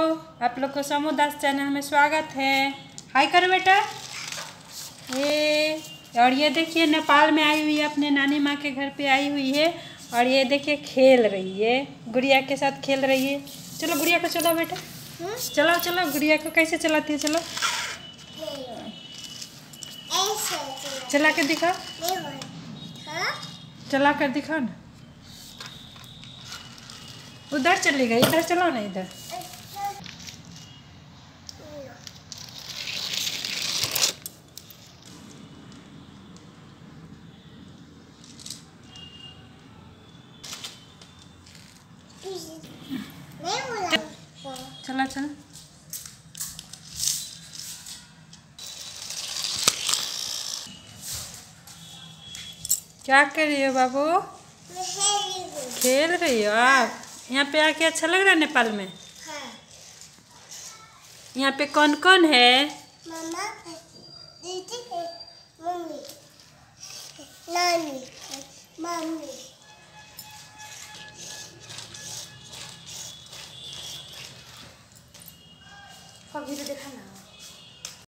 आप लोग को समूह दास चैनल में स्वागत है। हाय करो बेटा। ये और ये देखिए, नेपाल में आई हुई है, अपने नानी माँ के घर पे आई हुई है, और ये देखिए, खेल रही है। गुड़िया के साथ खेल रही है। चलो, गुड़िया को चलो बेटा। चलो चलो गुड़िया को कैसे चलाती है, चलो। चला कर दिखाओ। चला कर दिखाओ ना। उधर चली गई, इधर चलाओ ना, इधर। चला चला। क्या कर रही हो बाबू? खेल रही हो आप? यहाँ पे आके अच्छा लग रहा है नेपाल में? हाँ। यहाँ पे कौन कौन है? मामा दीदी मम्मी नानी मम्मी 画皮直接看完了。